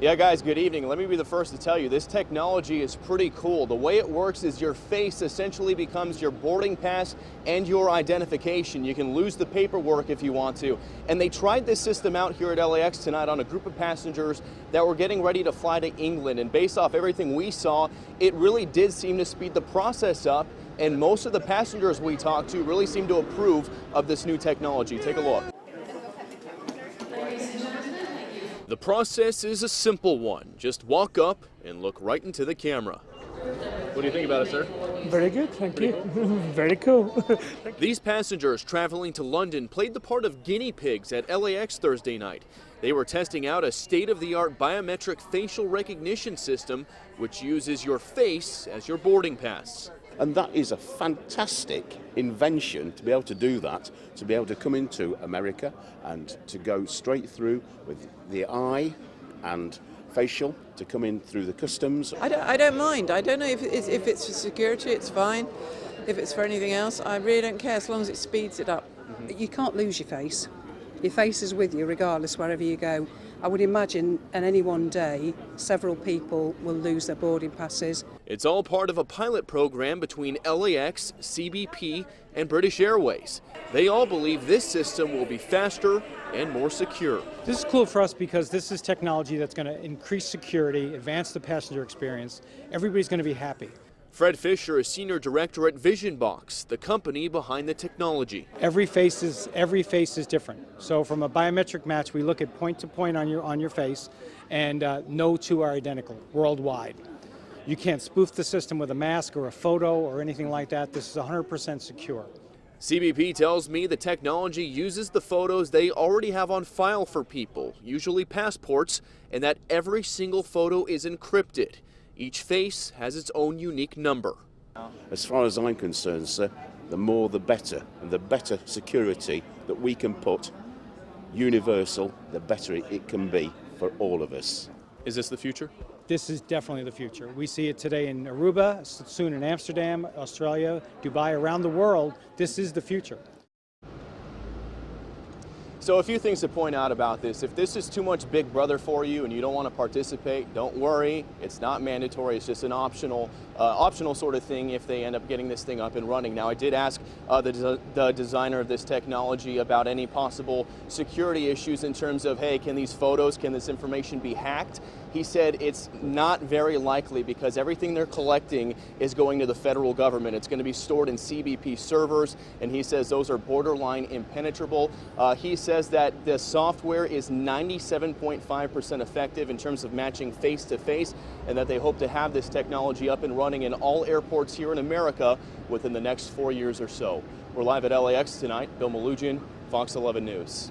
Yeah, guys, good evening. Let me be the first to tell you this technology is pretty cool. The way it works is your face essentially becomes your boarding pass and your identification. You can lose the paperwork if you want to. And they tried this system out here at LAX tonight on a group of passengers that were getting ready to fly to England. And based off everything we saw, it really did seem to speed the process up. And most of the passengers we talked to really seem to approve of this new technology. Take a look. The process is a simple one. Just walk up and look right into the camera. What do you think about it, sir? Very good, thank you. Very cool. These passengers traveling to London played the part of guinea pigs at LAX Thursday night. They were testing out a state of the art biometric facial recognition system, which uses your face as your boarding pass. And that is a fantastic invention to be able to do that, to be able to come into America and to go straight through with the eye and facial to come in through the customs. I don't, I don't mind. I don't know if it's, if it's for security, it's fine. If it's for anything else, I really don't care as long as it speeds it up. You can't lose your face. Your face is with you regardless wherever you go. I would imagine in any one day, several people will lose their boarding passes. It's all part of a pilot program between LAX, CBP, and British Airways. They all believe this system will be faster and more secure. This is cool for us because this is technology that's going to increase security, advance the passenger experience. Everybody's going to be happy. Fred Fisher is senior director at VisionBox, the company behind the technology. Every face is every face is different. So from a biometric match, we look at point to point on your on your face, and uh, no two are identical worldwide. You can't spoof the system with a mask or a photo or anything like that. This is 100% secure. CBP tells me the technology uses the photos they already have on file for people, usually passports, and that every single photo is encrypted. Each face has its own unique number. As far as I'm concerned, sir, the more the better, and the better security that we can put universal, the better it, it can be for all of us. Is this the future? This is definitely the future. We see it today in Aruba, soon in Amsterdam, Australia, Dubai, around the world. This is the future. So a few things to point out about this. If this is too much Big Brother for you and you don't want to participate, don't worry. It's not mandatory. It's just an optional, uh, optional sort of thing if they end up getting this thing up and running. Now, I did ask uh, the, the designer of this technology about any possible security issues in terms of, hey, can these photos, can this information be hacked? He said it's not very likely because everything they're collecting is going to the federal government. It's going to be stored in CBP servers, and he says those are borderline impenetrable. Uh, he says that the software is 97.5% effective in terms of matching face to face, and that they hope to have this technology up and running in all airports here in America within the next four years or so. We're live at LAX tonight. Bill Melugin, Fox 11 News.